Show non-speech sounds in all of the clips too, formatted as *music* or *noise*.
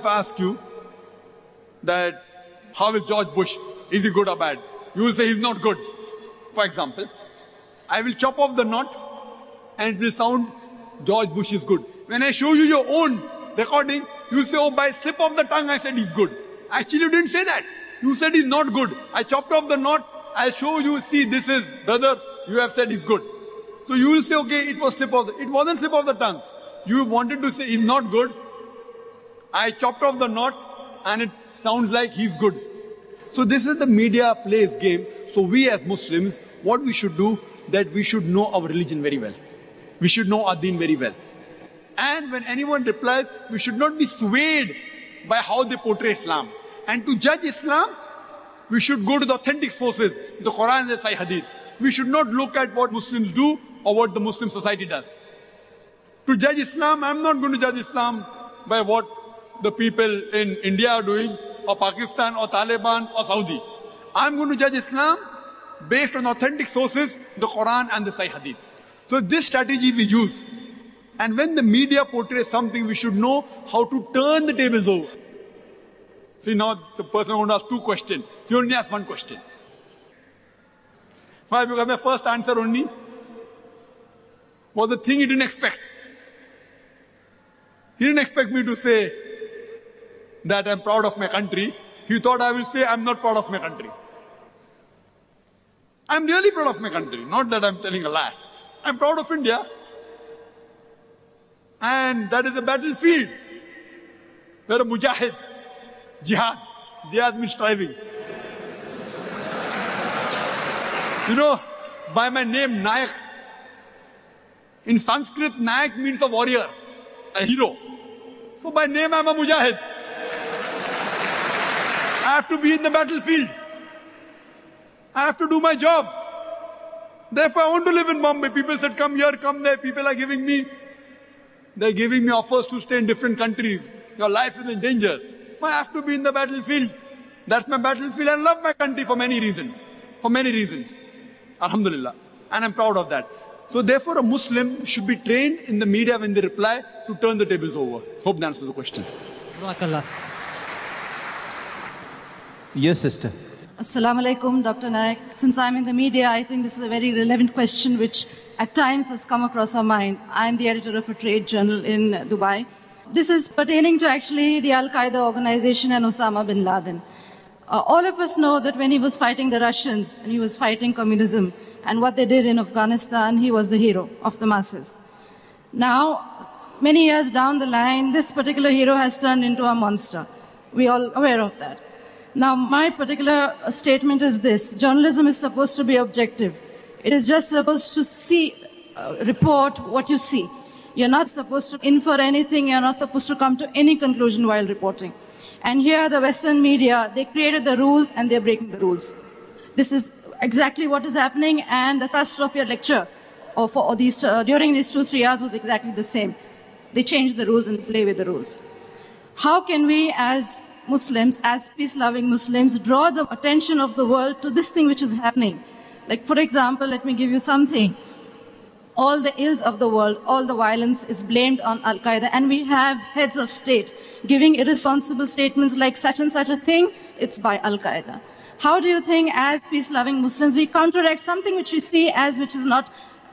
If I ask you that how is George Bush? Is he good or bad? You will say he's not good. For example, I will chop off the knot and it will sound George Bush is good. When I show you your own recording, you say, oh, by slip of the tongue, I said he's good. Actually, you didn't say that. You said he's not good. I chopped off the knot. I'll show you, see, this is, brother, you have said he's good. So you will say, okay, it was slip of the, it wasn't slip of the tongue. You wanted to say he's not good. I chopped off the knot and it sounds like he's good. So this is the media plays games. So we as Muslims, what we should do, that we should know our religion very well. We should know our deen very well. And when anyone replies, we should not be swayed by how they portray Islam. And to judge Islam, we should go to the authentic sources, the Quran and the Sahih Hadith. We should not look at what Muslims do or what the Muslim society does. To judge Islam, I'm not going to judge Islam by what the people in India are doing, or Pakistan, or Taliban, or Saudi. I'm going to judge Islam based on authentic sources, the Quran and the Sahih Hadith. So this strategy we use. And when the media portrays something, we should know how to turn the tables over. See, now the person who ask two questions. He only asked one question. Why? Because my first answer only was the thing he didn't expect. He didn't expect me to say that I'm proud of my country. He thought I will say I'm not proud of my country. I'm really proud of my country, not that I'm telling a lie. I'm proud of India. And that is a battlefield where a mujahid, jihad, jihad means striving. You know, by my name Nayak, in Sanskrit, Nayak means a warrior, a hero. So by name I'm a mujahid. I have to be in the battlefield. I have to do my job. Therefore, I want to live in Bombay. People said, come here, come there. People are giving me, they're giving me offers to stay in different countries. Your life is in danger. I have to be in the battlefield. That's my battlefield. I love my country for many reasons. For many reasons. Alhamdulillah. And I'm proud of that. So therefore, a Muslim should be trained in the media when they reply to turn the tables over. Hope that answers the question. Yes, sister. Assalamu alaikum, Dr. Naik. Since I'm in the media, I think this is a very relevant question which at times has come across our mind. I'm the editor of a trade journal in Dubai. This is pertaining to actually the Al Qaeda organization and Osama bin Laden. Uh, all of us know that when he was fighting the Russians and he was fighting communism and what they did in Afghanistan, he was the hero of the masses. Now, many years down the line, this particular hero has turned into a monster. We all aware of that. Now, my particular statement is this. Journalism is supposed to be objective. It is just supposed to see, uh, report what you see. You're not supposed to infer anything. You're not supposed to come to any conclusion while reporting. And here, the Western media, they created the rules and they're breaking the rules. This is exactly what is happening. And the thrust of your lecture or for these, uh, during these two, three hours was exactly the same. They changed the rules and play with the rules. How can we, as Muslims, as peace-loving Muslims, draw the attention of the world to this thing which is happening? Like, for example, let me give you something. All the ills of the world, all the violence is blamed on Al-Qaeda, and we have heads of state giving irresponsible statements like such and such a thing, it's by Al-Qaeda. How do you think, as peace-loving Muslims, we counteract something which we see as which is not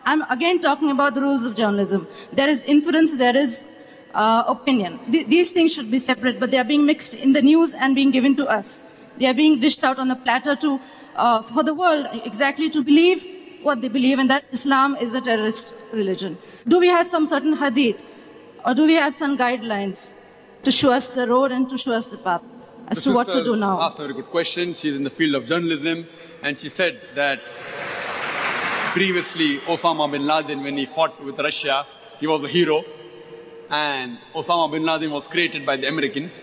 I'm again talking about the rules of journalism. There is inference, there is uh, opinion. Th these things should be separate, but they are being mixed in the news and being given to us. They are being dished out on a platter to, uh, for the world exactly to believe what they believe, and that Islam is a terrorist religion. Do we have some certain hadith, or do we have some guidelines to show us the road and to show us the path as The to what to do now? asked a very good question. She's in the field of journalism, and she said that previously Osama bin Laden, when he fought with Russia, he was a hero, and Osama bin Laden was created by the Americans.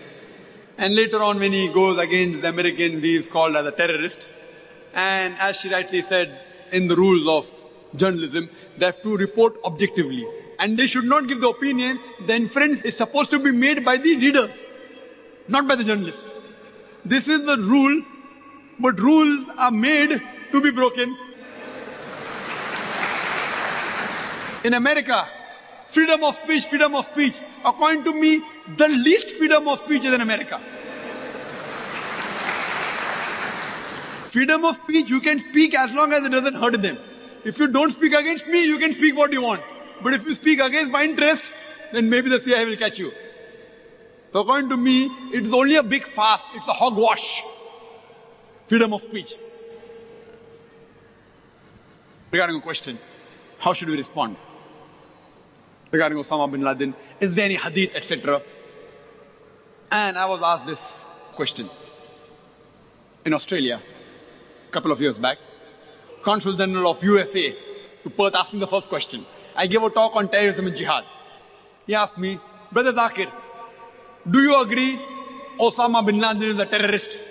And later on, when he goes against the Americans, he is called as a terrorist. And as she rightly said, in the rules of journalism, they have to report objectively. And they should not give the opinion. The inference is supposed to be made by the readers, not by the journalist. This is a rule, but rules are made to be broken. In America, freedom of speech, freedom of speech. According to me, the least freedom of speech is in America. Freedom of speech, you can speak as long as it doesn't hurt them. If you don't speak against me, you can speak what you want. But if you speak against my interest, then maybe the CIA will catch you. So according to me, it's only a big fast. It's a hogwash. Freedom of speech. Regarding a question, how should we respond? Regarding Osama bin Laden, is there any hadith, etc.? And I was asked this question in Australia a couple of years back. Consul General of USA to Perth asked me the first question. I gave a talk on terrorism and jihad. He asked me, Brother Zakir, do you agree Osama bin Laden is a terrorist?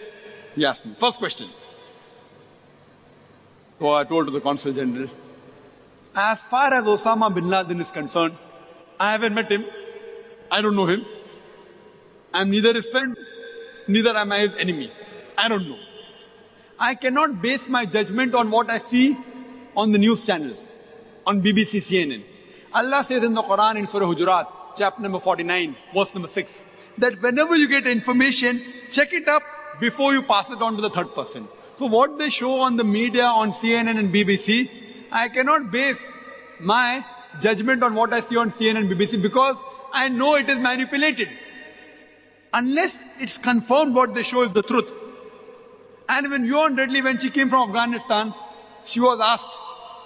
He asked me. First question. So I told to the Consul General, as far as Osama bin Laden is concerned, I haven't met him. I don't know him. I'm neither his friend, neither am I his enemy. I don't know. I cannot base my judgment on what I see on the news channels, on BBC, CNN. Allah says in the Quran in Surah Hujurat, chapter number 49, verse number 6, that whenever you get information, check it up before you pass it on to the third person. So what they show on the media, on CNN and BBC, I cannot base my judgment on what I see on CNN and BBC because I know it is manipulated. Unless it's confirmed what they show is the truth. And when Yvonne Ridley, when she came from Afghanistan, she was asked,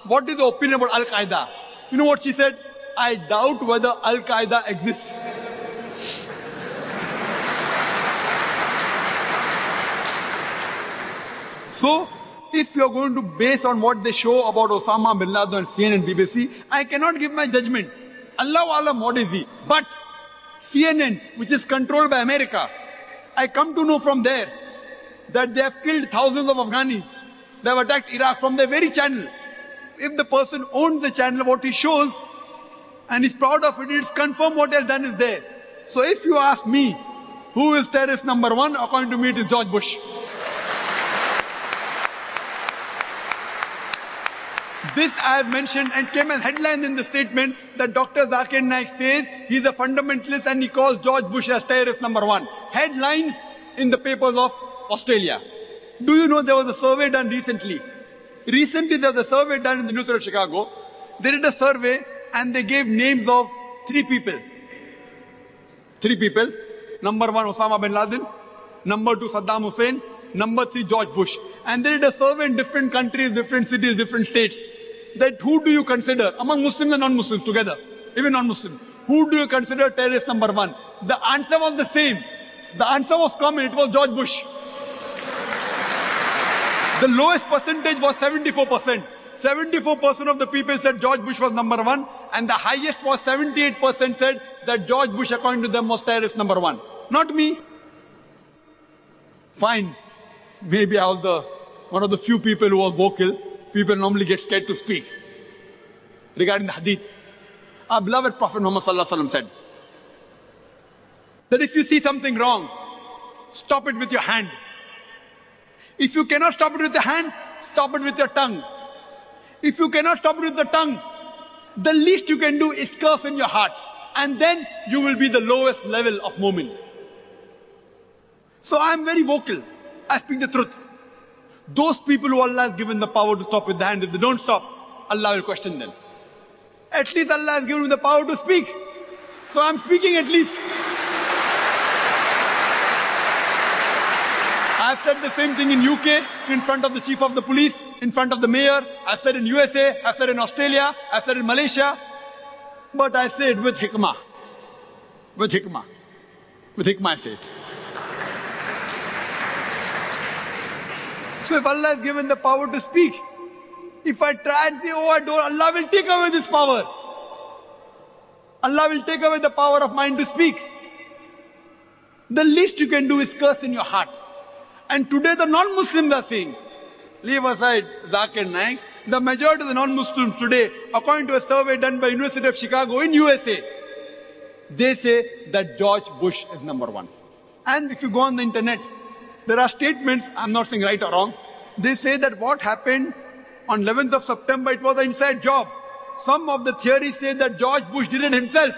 what is the opinion about Al-Qaeda? You know what she said? I doubt whether Al-Qaeda exists. *laughs* So, if you're going to base on what they show about Osama bin Laden and CNN BBC, I cannot give my judgment. Allah Alam, what is he? But CNN, which is controlled by America, I come to know from there that they have killed thousands of Afghanis. They have attacked Iraq from their very channel. If the person owns the channel, what he shows, and is proud of it, it's confirmed what they have done is there. So if you ask me, who is terrorist number one, according to me, it is George Bush. This I have mentioned and came as headline in the statement that Dr. Zakir Naik says he's a fundamentalist and he calls George Bush as terrorist number one. Headlines in the papers of Australia. Do you know there was a survey done recently? Recently there was a survey done in the University of Chicago. They did a survey and they gave names of three people. Three people. Number one, Osama bin Laden. Number two, Saddam Hussein. Number three, George Bush. And they did a survey in different countries, different cities, different states. That who do you consider among Muslims and non-Muslims together, even non-Muslims, who do you consider terrorist number one? The answer was the same. The answer was common. It was George Bush. The lowest percentage was 74%. 74% of the people said George Bush was number one, and the highest was 78% said that George Bush, according to them, was terrorist number one. Not me. Fine. Maybe I was the one of the few people who was vocal. People normally get scared to speak. Regarding the hadith, our beloved Prophet Muhammad said that if you see something wrong, stop it with your hand. If you cannot stop it with the hand, stop it with your tongue. If you cannot stop it with the tongue, the least you can do is curse in your hearts. And then you will be the lowest level of moment. So I am very vocal. I speak the truth. Those people who Allah has given the power to stop with the hand, if they don't stop, Allah will question them. At least Allah has given me the power to speak. So I'm speaking at least. I've said the same thing in UK, in front of the chief of the police, in front of the mayor. I've said in USA, I've said in Australia, I've said in Malaysia. But I say it with hikmah. With hikmah. With hikmah I say it. So if Allah has given the power to speak, if I try and say, oh, I don't, Allah will take away this power. Allah will take away the power of mind to speak. The least you can do is curse in your heart. And today the non-Muslims are saying, leave aside Zakir Naik, the majority of the non-Muslims today, according to a survey done by University of Chicago in USA, they say that George Bush is number one. And if you go on the internet, there are statements, I'm not saying right or wrong, they say that what happened on 11th of September, it was an inside job. Some of the theories say that George Bush did it himself.